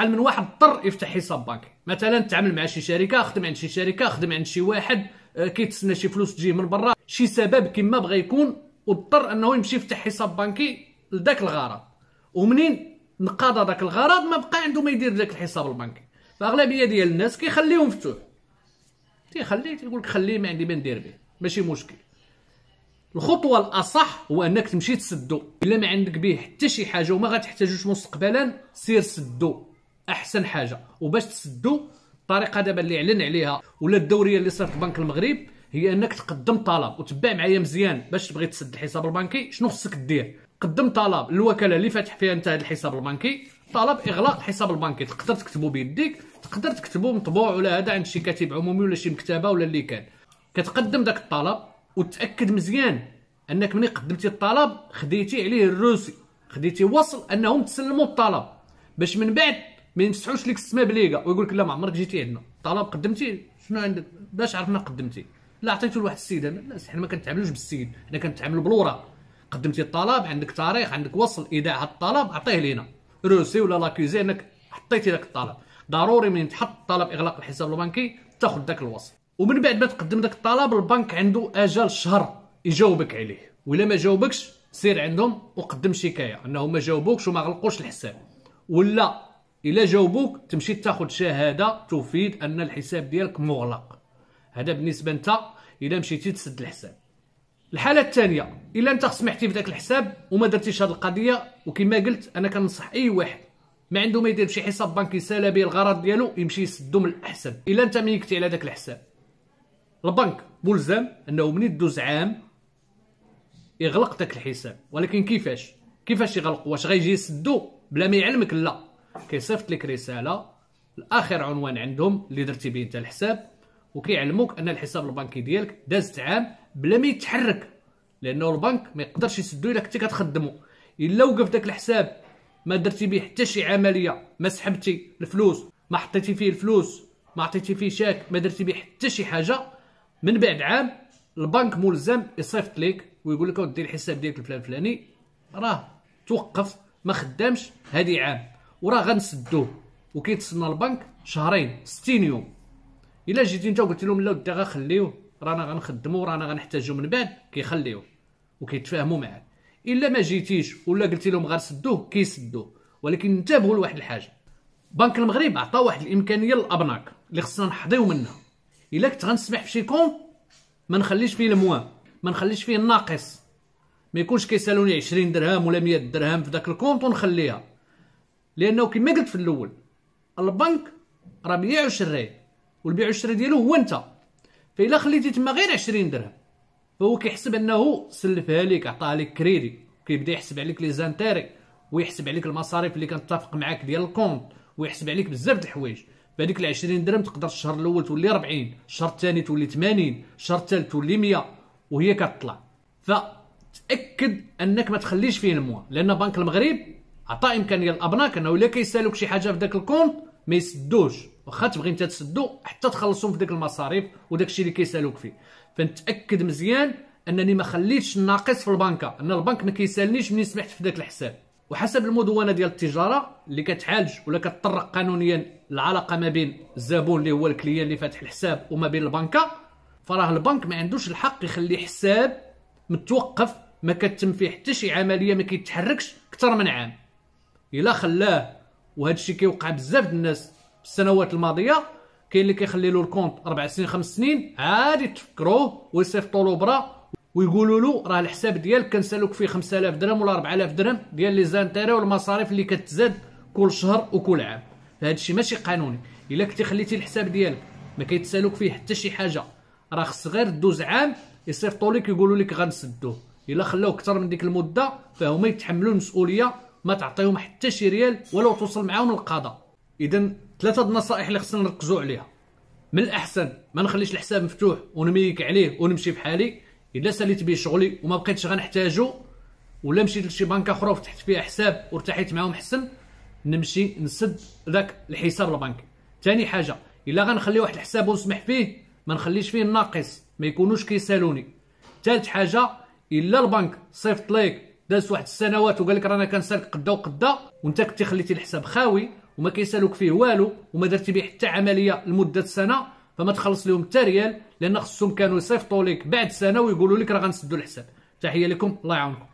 بحال من واحد اضطر يفتح حساب بنكي مثلا تعامل مع شي شركة خدم عند شي شركة خدم عند شي واحد آه، كيتسنى شي فلوس تجي من برا. شي سبب كما بغى يكون واضطر انه يمشي يفتح حساب بنكي لذاك الغرض. ومنين نقاضى داك الغرض؟ ما بقى عنده ما يدير ذاك الحساب البنكي. فأغلبية ديال الناس كيخليهم مفتوح تيخليه تيقول لك خليه ما عندي ما ندير به. ماشي مشكل. الخطوة الأصح هو أنك تمشي تسدو. إلا ما عندك به حتى شي حاجة وما غتحتاجوش مستقبلا سير سدو. أحسن حاجة. وباش تسدو الطريقة دابا اللي إعلن عليها ولا الدوريه اللي صارت بنك المغرب هي إنك تقدم طلب وتبع معايا مزيان باش تبغي تسد الحساب البنكي شنو خصك دير قدم طلب. للوكاله اللي فاتح فيها أنت هذا الحساب البنكي طلب إغلاق الحساب البنكي. تقدر تكتبه بيديك تقدر تكتبه مطبوع ولا هذا عند شي كاتب عمومي ولا شي مكتبة ولا اللي كان. كتقدم داك الطلب وتأكد مزيان أنك ملي قدمتي الطلب خديتي عليه الروسي. خديتي وصل أنهم تسلموا الطلب. باش من بعد ما يمسحوش لك السما بليغا ويقول لك لا ما عمرك جيتي عندنا. طلب قدمتي شنو عندك باش عرفنا قدمتي. لا عطيته لواحد السيد لا حنا ما كنتعاملوش بالسيد. حنا كنتعاملوا بالوراق قدمتي الطلب عندك تاريخ عندك وصل إيداع هذا الطلب عطيه لينا. روسي ولا لاكيزي إنك حطيتي داك الطلب. ضروري من تحط طلب إغلاق الحساب البنكي تاخذ داك الوصل. ومن بعد ما تقدم داك الطلب البنك عنده أجل شهر يجاوبك عليه. ولا ما جاوبكش سير عندهم وقدم شكاية. انهم ما جاوبوكش وما غلقوش الحساب. ولا الا جاوبوك تمشي تاخذ شهادة تفيد أن الحساب ديالك مغلق. هذا بالنسبة أنت الا مشيتي تسد الحساب. الحالة الثانية إلا أنت سمحتي في ذاك الحساب وما درتيش هذه القضية وكما قلت أنا كنصح أي واحد ما عنده ما يدير شي حساب بنكي سلبي الغرض ديالو يمشي يسدو من الأحسن. إلا أنت ميكتي على ذاك الحساب. البنك ملزم أنه من يدوز عام يغلق داك الحساب. ولكن كيفاش؟ كيفاش يغلق؟ واش غيجي يسدو؟ بلا ما يعلمك لا. كيصيفط لك رسالة لاخر عنوان عندهم اللي درتي به أنت الحساب وكيعلموك أن الحساب البنكي ديالك دازت عام بلا ما يتحرك لأنه البنك ما يقدرش يسدو إلا كنتي كتخدمو. إلا وقف داك الحساب ما درتي به حتى شي عملية ما سحبتي الفلوس ما حطيتي فيه الفلوس ما عطيتي فيه شاك ما درتي به حتى شي حاجة من بعد عام البنك ملزم يصيفط لك ويقول لك ودي الحساب ديالك الفلان الفلاني راه توقف ما خدامش هادي عام. وراه غنسدوه وكيتسنى البنك شهرين 60 يوم. إلا جيتي انت وقلت لهم لا ودي غنخليوه رانا غنخدمو رانا غنحتاجو من بعد كيخليوه وكيتفاهموا معاك. إلا ما جيتيش ولا قلتي لهم غنسدوه كيسدوه ولكن انتبهوا لواحد الحاجة. بنك المغرب عطى واحد الإمكانية للأبناك اللي خصنا نحظيو منها. إلا كنت غنسمح بشي compte ما نخليش فيه ال moins ما نخليش فيه الناقص. ما يكونش كيسالوني 20 درهم ولا 100 درهم في ذاك ال compte ونخليها. لأنه كما قلت في الأول البنك راه بيع وشري والبيع والشراء ديالو هو أنت. فاذا خليتي تما غير 20 درهم فهو كيحسب أنه سلفها لك عطاها لك كريدي كيبدا يحسب عليك les intérêts ويحسب عليك المصاريف اللي كنتفق معاك ديال ال compte ويحسب عليك بزاف د الحوايج. فهاديك ال 20 درهم تقدر الشهر الأول تولي 40 الشهر الثاني تولي 80 الشهر الثالث تولي 100 وهي كتطلع. فتأكد أنك ما تخليش فيه الموا لأن بنك المغرب عطى امكانيه للابناك انه الا كيسالوك شي حاجة في ذاك ال compte ما يسدوش واخا تبغي انت تسدو حتى تخلصهم في ديك المصاريف وداك الشيء اللي كيسالوك فيه فنتاكد مزيان انني ما خليتش الناقص في البنك ان البنك ما كيسالنيش منين سمحت في داك الحساب وحسب المدونه ديال التجاره اللي كتعالج ولا كتطرق قانونيا العلاقه ما بين الزبون اللي هو الكليان اللي فاتح الحساب وما بين البنكه فراه البنك ما عندوش الحق يخلي حساب متوقف ما كتم فيه حتى شي عمليه ما كيتحركش أكثر من عام إلا خلاه. وهذا الشيء كيوقع بزاف الناس في السنوات الماضية. كاين اللي كيخلي له الكونت أربع سنين خمس سنين. عادي تفكروه ويصيفطوا له برا ويقولوا له راه الحساب ديالك كنسالوك فيه 5000 درهم ولا 4000 درهم ديال les intérêts والمصاريف اللي كتزاد كل شهر وكل عام. فهاد الشيء ماشي قانوني. إلا كنتي خليتي الحساب ديالك ما كيتسالوك فيه حتى شي حاجة راه خص غير دوز عام يصيفطوا لك يقولوا لك غنسدوه. إلا خلاوه أكثر من ديك المدة فهما يتحملوا المسؤولية ما تعطيهم حتى شي ريال ولو توصل معاهم للقضاء اذا ثلاثة النصائح اللي خصنا نركزوا عليها. من الأحسن ما نخليش الحساب مفتوح ونميك عليه ونمشي بحالي. إلا ساليت به شغلي وما بقيتش غنحتاجو ولا مشيت لشي بنكه أخرى وفتحت فيها حساب وارتحيت معاهم حسن نمشي نسد ذاك الحساب البنكي ثاني حاجة إلا غنخلي واحد الحساب ونسمح فيه ما نخليش فيه الناقص ما يكونوش كيسالوني. ثالث حاجة إلا البنك صيفط ليك داز واحد السنوات وقال لك رانا كنسالك قدا وقدا وانت كنتي خليتي الحساب خاوي وما كيسالوك فيه والو وما درتي به حتى عملية لمدة سنة فما تخلص لهم حتى ريال لأن خصهم كانوا يصيفطوا لك بعد سنة ويقولوا لك راه غنسدوا الحساب. تحية لكم الله يعاونكم.